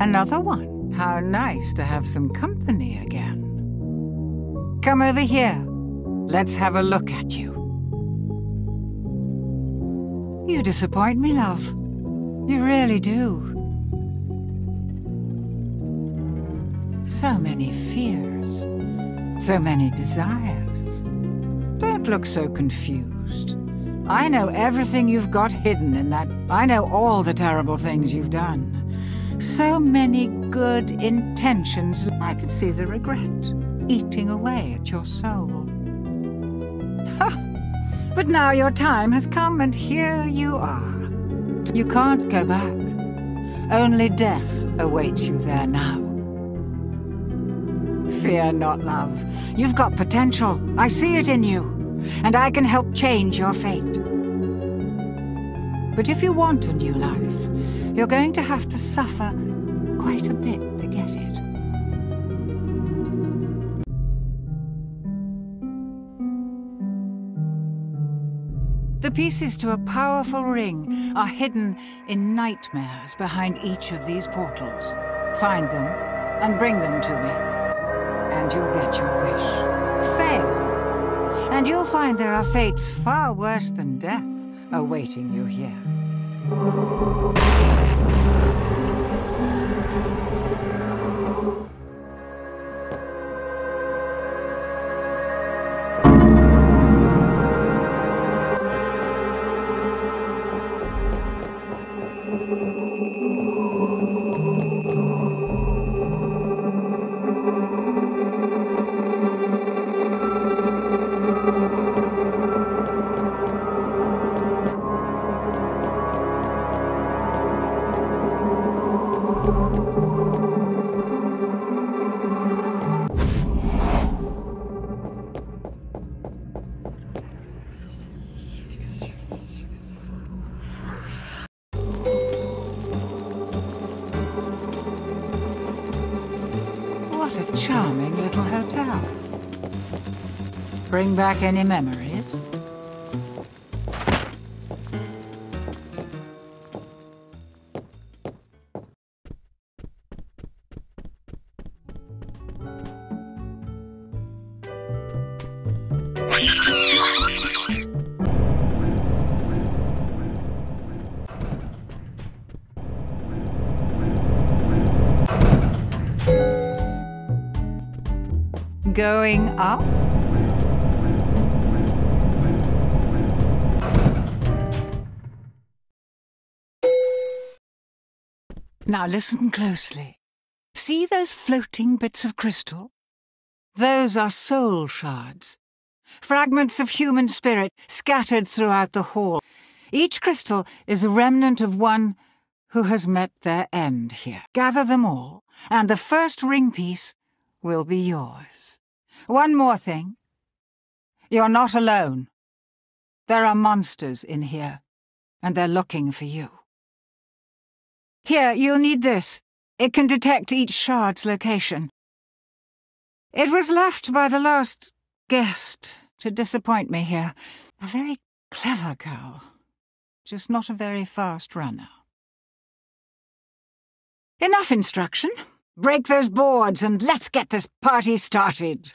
Another one. How nice to have some company again. Come over here. Let's have a look at you. You disappoint me, love. You really do. So many fears. So many desires. Don't look so confused. I know everything you've got hidden in that. I know all the terrible things you've done. So many good intentions. I could see the regret eating away at your soul. But now your time has come and here you are. You can't go back. Only death awaits you there now. Fear not, love. You've got potential. I see it in you. And I can help change your fate. But if you want a new life, you're going to have to suffer quite a bit to get it. The pieces to a powerful ring are hidden in nightmares behind each of these portals. Find them and bring them to me, and you'll get your wish. Fail, and you'll find there are fates far worse than death awaiting you here. What a charming little hotel. Bring back any memories? Going up? Now listen closely. See those floating bits of crystal? Those are soul shards. Fragments of human spirit scattered throughout the hall. Each crystal is a remnant of one who has met their end here. Gather them all, and the first ring piece will be yours. One more thing. You're not alone. There are monsters in here, and they're looking for you. Here, you'll need this. It can detect each shard's location. It was left by the last guest to disappoint me here. A very clever girl, just not a very fast runner. Enough instruction. Break those boards and let's get this party started.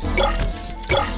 Yeah.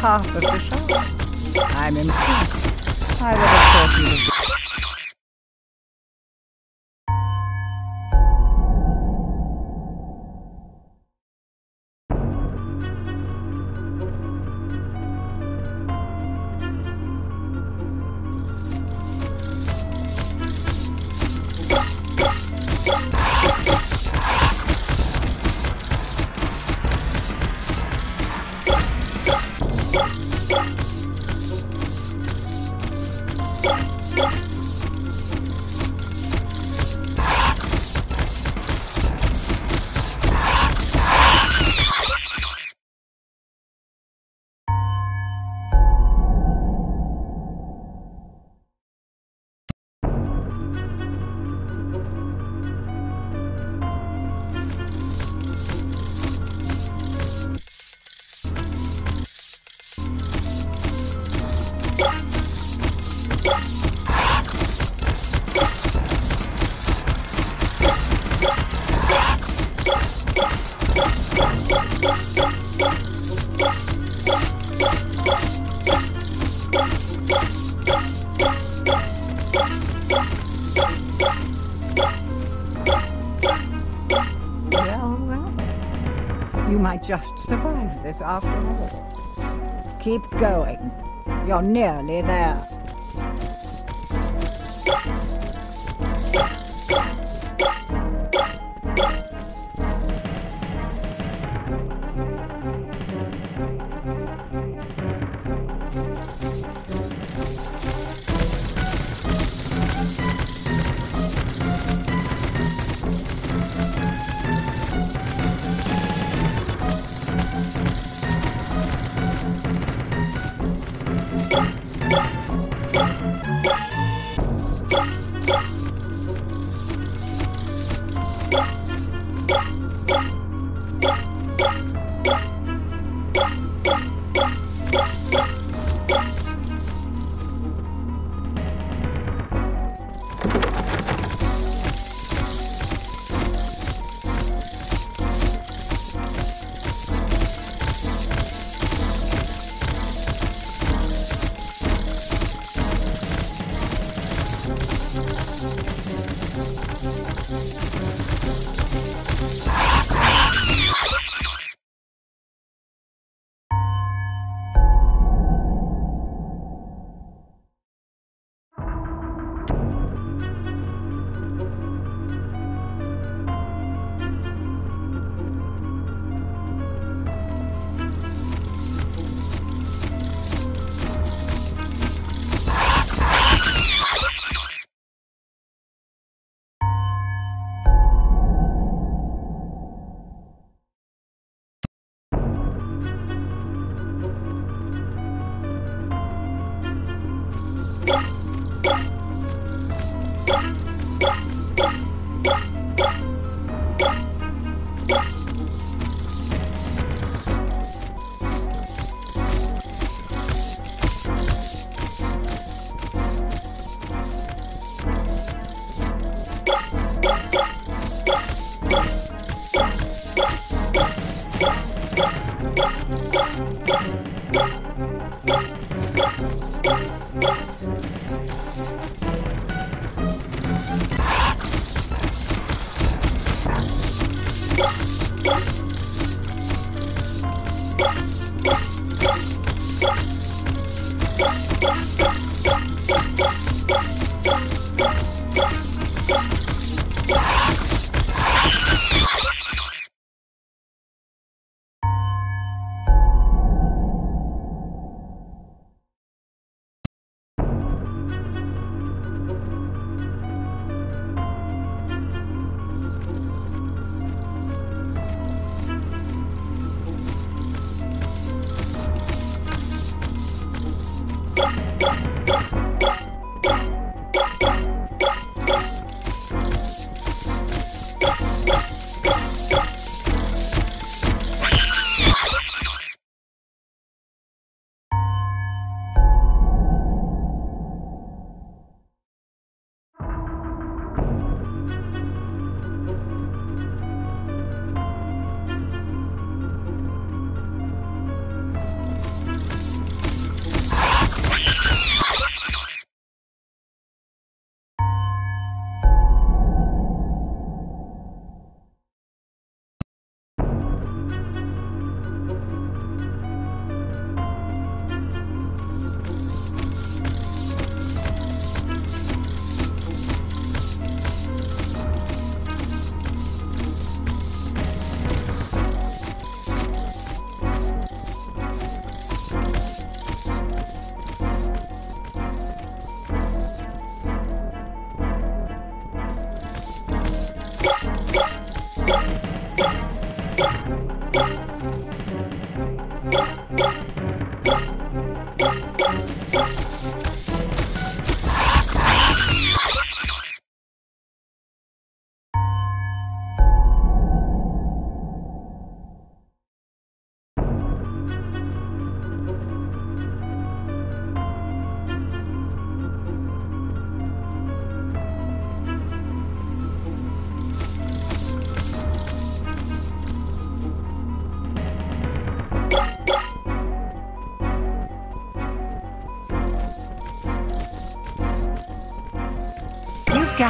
I'm impressed. I would have thought you would. This after all. Keep going. You're nearly there.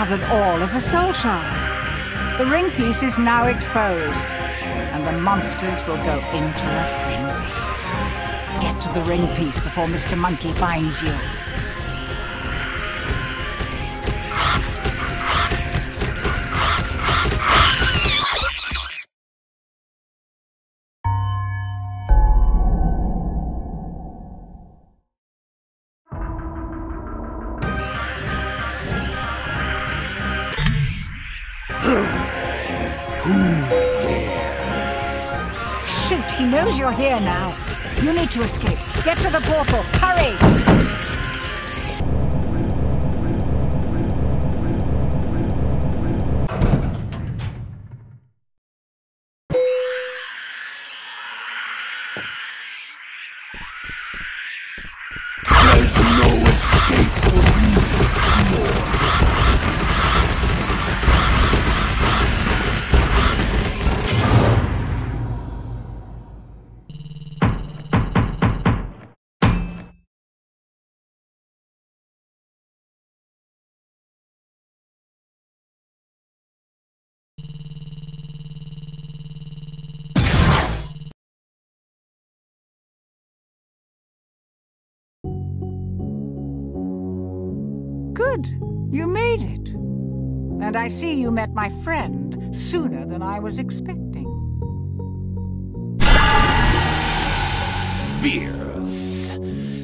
Gathered all of the soul shards. The ring piece is now exposed, and the monsters will go into a frenzy. Get to the ring piece before Mr. Monkey finds you. Here now. You need to escape. Get to the portal. Hurry! You made it. And I see you met my friend sooner than I was expecting. Fierce.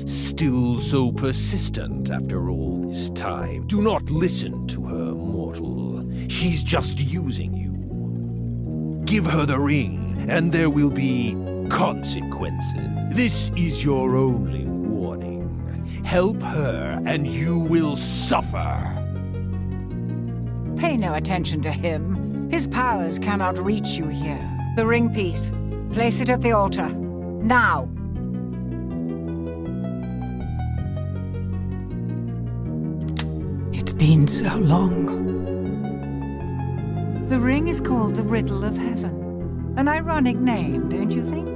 Still so persistent after all this time. Do not listen to her, mortal. She's just using you. Give her the ring, and there will be consequences. This is your only warning. Help her, and you will suffer. Pay no attention to him. His powers cannot reach you here. The ring piece. Place it at the altar. Now! It's been so long. The ring is called the Riddle of Heaven. An ironic name, don't you think?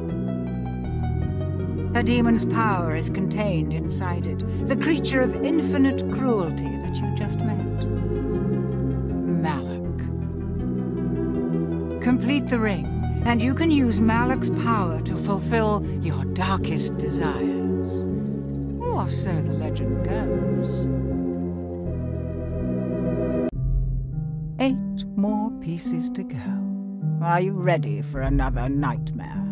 A demon's power is contained inside it, the creature of infinite cruelty that you just met. Complete the ring, and you can use Malak's power to fulfill your darkest desires. Or so the legend goes. Eight more pieces to go. Are you ready for another nightmare?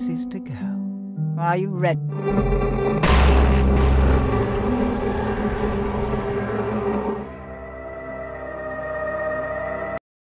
Pieces to go. Are you ready?